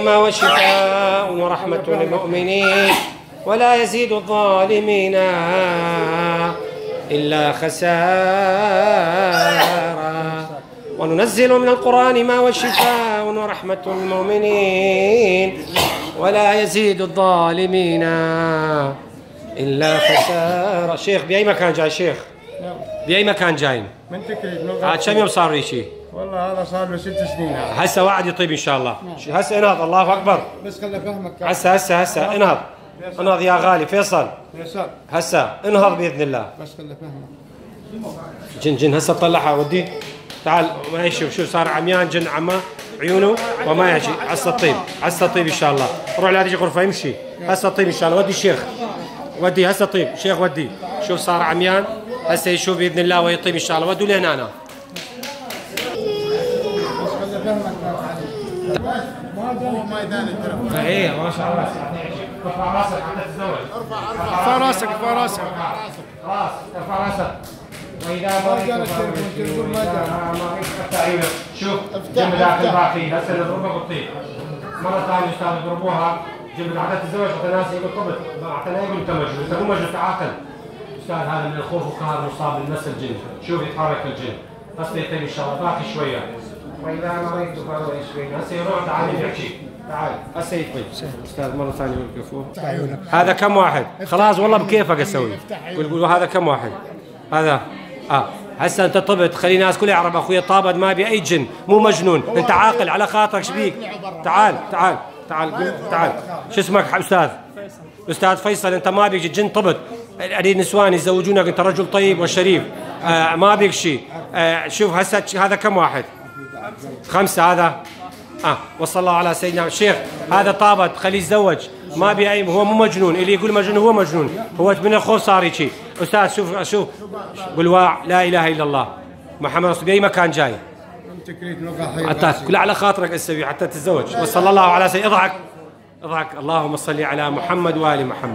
وشفاء ورحمة للمؤمنين ولا يزيد الظالمين إلا خسارا. وننزل من القرآن ما وشفاء ورحمة للمؤمنين ولا يزيد الظالمين إلا خسارا. شيخ بأي مكان جاي شيخ؟ بأي مكان جاي من تكريت عاد كم يوم صار شيء والله هذا صار له ست سنين هذا. هسه وعد يطيب إن شاء الله. هسه انهض الله أكبر. بس خلي فهمك هسه هسه هسه. انهض انهض يا غالي فيصل. يسار. هسه. انهض بإذن الله. بس خلي فهمك جن جن هسه طلعها ودي. تعال ما يشوف شو صار؟ عميان جن عمه عيونه وما يجي. هسه الطيب هسه الطيب إن شاء الله. روح لا تجي غرفة يمشي هسه الطيب إن شاء الله. ودي الشيخ. ودي هسه طيب. شيخ ودي. شوف صار عميان. هسه يشوف بإذن الله ويطيب إن شاء الله. ودوا لهنا إيه ما شاء الله. ارفع راسك ارفع راسك ارفع راسك. خلاص ارفع راسك. وإذا ما ما جانا ما فيش حتى عينك شوف جنب ذاك افتح. الباقي. هسه نضربها بالطيب مرة ثانية أستاذ يضربوها جنب حتى ناس يقول طبت. حتى لا يقول انت مجنون انت مو مجنون تعاقل. أستاذ هذا من الخوف والقهر مصاب بالمس الجن. شوف يتحرك الجن. إن شاء الله. باقي شوية. وإذا مريت فهو يشفيني هسه يروح تعال يحكي. تعال. هسه يطيب أستاذ مرة ثانية يوقفوه هذا كم واحد؟ خلاص والله بكيفك أسوي. قول قول هذا كم واحد؟ هذا. آه. هسه أنت طبت. خلي الناس كلها يعرف أخوي طابت ما ابي أي جن. مو مجنون. أنت عاقل على خاطرك. شبيك تعال تعال تعال. قول تعال. شو اسمك؟ أستاذ. أستاذ فيصل أنت ما بيك جن طبت. أريد نسوان يتزوجونك أنت رجل طيب وشريف. آه ما بيك شيء آه شوف هسه هذا كم واحد؟ خمسة هذا؟ آه وصلى الله على سيدنا. الشيخ هذا طابت خليه يتزوج. ما بي اي هو مو مجنون. اللي يقول مجنون هو مجنون. هو من الخوف صار يجي أستاذ شوف شوف. قل واع لا إله إلا الله. محمد رسول بأي مكان جاي؟ حتى كل على خاطرك أسوي حتى تتزوج. وصلى الله على سيدنا. اضحك. اضحك. اللهم صل على محمد وآل محمد.